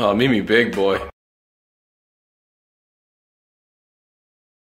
Oh, Mimi big boy.